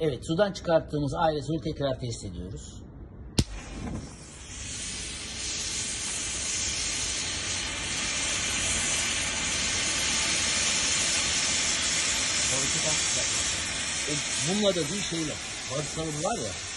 Evet sudan çıkarttığımız aerosolu tekrar test ediyoruz. E, bununla da bir şeyle. Bazı var ya.